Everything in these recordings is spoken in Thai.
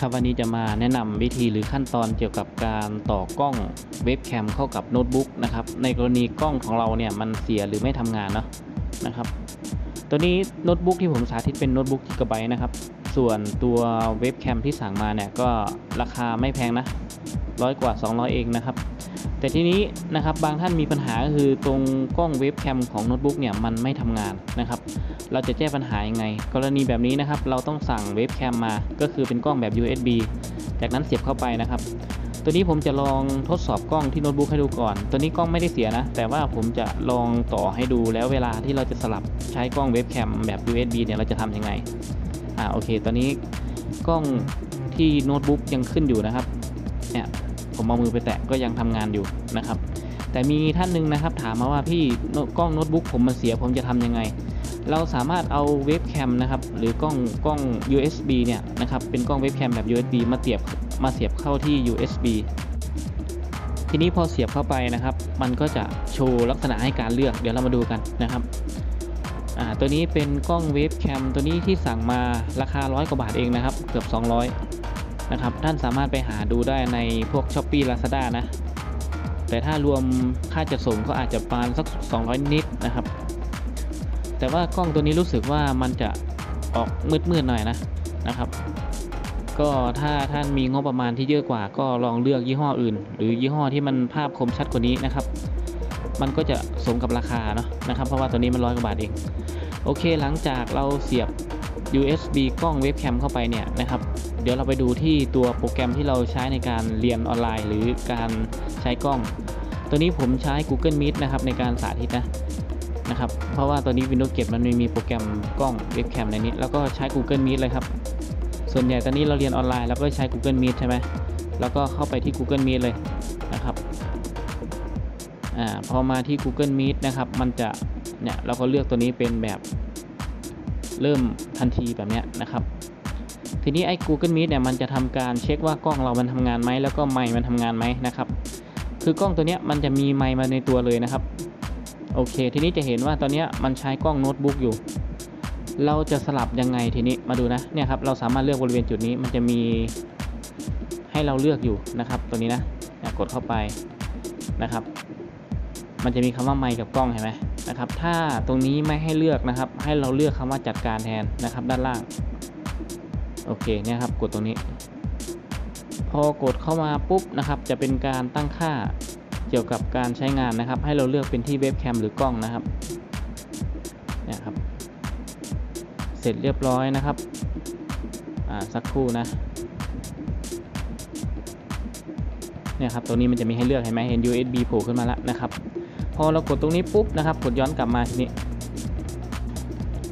ครับวันนี้จะมาแนะนำวิธีหรือขั้นตอนเกี่ยวกับการต่อกล้องเว็บแคมเข้ากับโน้ตบุ๊กนะครับในกรณีกล้องของเราเนี่ยมันเสียหรือไม่ทำงานเนาะนะครับ ตัวนี้โน้ตบุ๊กที่ผมสาธิตเป็นโน้ตบุ๊กกิกะไบต์นะครับ ส่วนตัวเว็บแคมที่สั่งมาเนี่ยก็ราคาไม่แพงนะร้อยกว่า 200 เองนะครับ แต่ทีนี้นะครับบางท่านมีปัญหาก็คือตรงกล้องเว็บแคมของโน้ตบุ๊กเนี่ยมันไม่ทำงานนะครับ เราจะแก้ปัญหายังไง กรณีแบบนี้นะครับเราต้องสั่งเว็บแคมมาก็คือเป็นกล้องแบบ USB จากนั้นเสียบเข้าไปนะครับ ตัวนี้ผมจะลองทดสอบกล้องที่โน้ตบุ๊กให้ดูก่อน ตัวนี้กล้องไม่ได้เสียนะ แต่ว่าผมจะลองต่อให้ดูแล้วเวลาที่เราจะสลับใช้กล้องเว็บแคมแบบ USB เนี่ยเราจะทำยังไงอ่าโอเค ตอนนี้กล้องที่โน้ตบุ๊กยังขึ้นอยู่นะครับเนี่ย ผมเอามือไปแตะก็ยังทำงานอยู่นะครับ แต่มีท่านหนึ่งนะครับถามมาว่าพี่กล้องโน้ตบุ๊กผมมันเสียผมจะทำยังไง เราสามารถเอาเว็บแคมนะครับหรือกล้องกล้อง USB เนี่ยนะครับเป็นกล้องเว็บแคมแบบ USB มาเสียบมาเสียบเข้าที่ USB ทีนี้พอเสียบเข้าไปนะครับ มันก็จะโชว์ลักษณะให้การเลือก เดี๋ยวเรามาดูกันนะครับตัวนี้เป็นกล้องเว็บแคมตัวนี้ที่สั่งมาราคาร้อยกว่าบาทเองนะครับ เกือบ 200 นะครับท่านสามารถไปหาดูได้ในพวก s h อ p e e Lazada นะ แต่ถ้ารวมค่าจัดส่งก็อาจจะประมาณสัก 200 นิดนะครับ แต่ว่ากล้องตัวนี้รู้สึกว่ามันจะออกมืดๆหน่อยนะนะครับ ก็ถ้าท่านมีงบประมาณที่เยอะกว่า ก็ลองเลือกยี่ห้ออื่น หรือยี่ห้อที่มันภาพคมชัดกว่านี้นะครับ มันก็จะสมกับราคาเนาะนะครับ เพราะว่าตัวนี้มันร้อยกว่าบาทเอง โอเคหลังจากเราเสียบ USB กล้องเว็บแคมเข้าไปเนี่ยนะครับเดี๋ยวเราไปดูที่ตัวโปรแกรมที่เราใช้ในการเรียนออนไลน์ หรือการใช้กล้อง ตัวนี้ผมใช้ Google Meet นะครับในการสาธิตนะนะครับเพราะว่าตัวนี้ Windows 7มันไม่มีโปรแกรมกล้องเว็บแคมในนี้ แล้วก็ใช้ Google Meet เลยครับ ส่วนใหญ่ตอนนี้เราเรียนออนไลน์แล้วก็ใช้ Google Meet ใช่ไหมแล้วก็เข้าไปที่ Google Meet เลยนะครับอ่าพอมาที่ Google Meet นะครับมันจะเนี่ยเราก็เลือกตัวนี้เป็นแบบ เริ่มทันทีแบบนี้นะครับ ทีนี้ไอ้ Google Meet เนี่ยมันจะทำการเช็คว่ากล้องเรามันทำงานไหมแล้วก็ไมค์มันทำงานไหมนะครับ คือกล้องตัวนี้มันจะมีไมค์มาในตัวเลยนะครับ โอเค ทีนี้จะเห็นว่าตอนนี้มันใช้กล้องโน้ตบุ๊กอยู่ เราจะสลับยังไงทีนี้มาดูนะเนี่ยครับเราสามารถเลือกบริเวณจุดนี้มันจะมีให้เราเลือกอยู่นะครับตัวนี้นะกดเข้าไปนะครับ มันจะมีคำว่าไมค์กับกล้องเห็นไหม นะครับ ถ้าตรงนี้ไม่ให้เลือกนะครับ ให้เราเลือกคำว่าจัดการแทนนะครับ ด้านล่าง โอเคเนี่ยครับ กดตรงนี้ พอกดเข้ามาปุ๊บนะครับ จะเป็นการตั้งค่าเกี่ยวกับการใช้งานนะครับ ให้เราเลือกเป็นที่เว็บแคมหรือกล้องนะครับเนี่ยครับ เสร็จเรียบร้อยนะครับ อ่าสักครู่นะเนี่ยครับตรงนี้มันจะมีให้เลือกเห็นไหมเห็น USB โผล่ขึ้นมาแล้วนะครับ พอเรากดตรงนี้ปุ๊บนะครับกดย้อนกลับมาทีนี้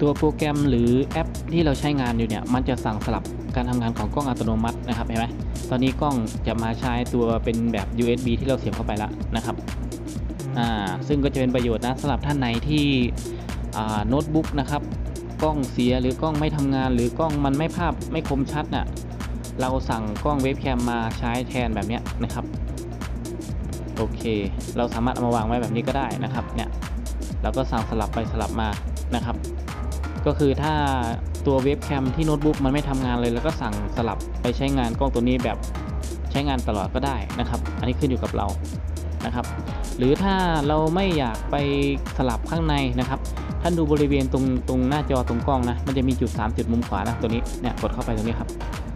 ตัวโปรแกรมหรือแอปที่เราใช้งานอยู่เนี่ยมันจะสั่งสลับการทำงานของกล้องอัตโนมัตินะครับเห็นไหมตอนนี้กล้องจะมาใช้ตัวเป็นแบบ USB ที่เราเสียบเข้าไปแล้วนะครับอ่าซึ่งก็จะเป็นประโยชน์นะสำหรับท่านไหนที่อ่าโน้ตบุ๊กนะครับกล้องเสียหรือกล้องไม่ทำงาน หรือกล้องมันไม่ภาพไม่คมชัดน่ะเราสั่งกล้องเว็บแคมมาใช้แทนแบบนี้นะครับ โอเค เราสามารถเอามาวางไว้แบบนี้ก็ได้นะครับเนี่ยเราก็สั่งสลับไปสลับมานะครับ ก็คือถ้าตัวเว็บแคมที่โน้ตบุ๊กมันไม่ทำงานเลยแล้วก็สั่งสลับไปใช้งานกล้องตัวนี้แบบใช้งานตลอดก็ได้นะครับ อันนี้ขึ้นอยู่กับเรานะครับ หรือถ้าเราไม่อยากไปสลับข้างในนะครับท่านดูบริเวณตรงตรงหน้าจอตรงกล้องนะมันจะมีจุด 3 จุดมุมขวานะตัวนี้เนี่ยกดเข้าไปตรงนี้ครับ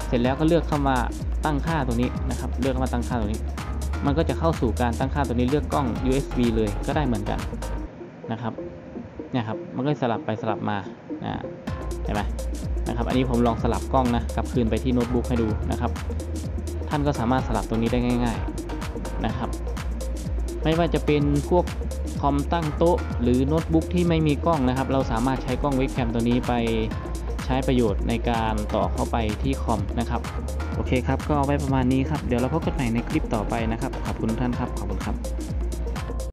เสร็จแล้วก็เลือกเข้ามาตั้งค่าตรงนี้นะครับ เลือกเข้ามาตั้งค่าตรงนี้ มันก็จะเข้าสู่การตั้งค่าตัวนี้เลือกกล้อง USB เลยก็ได้เหมือนกันนะครับเนี่ยครับมันก็สลับไปสลับมานะเห็นไหมนะครับอันนี้ผมลองสลับกล้องนะกลับคืนไปที่โน้ตบุ๊กให้ดูนะครับ ท่านก็สามารถสลับตรงนี้ได้ง่าย ๆนะครับ ไม่ว่าจะเป็นพวกคอมตั้งโต๊ะ หรือโน้ตบุ๊กที่ไม่มีกล้องนะครับ เราสามารถใช้กล้องเว็บแคมตัวนี้ไป ช้ประโยชน์ในการต่อเข้าไปที่คอมนะครับ โอเคครับ ก็เอาไว้ประมาณนี้ครับ เดี๋ยวเราพบกันใหม่ในคลิปต่อไปนะครับ ขอบคุณท่านครับ ขอบคุณครับ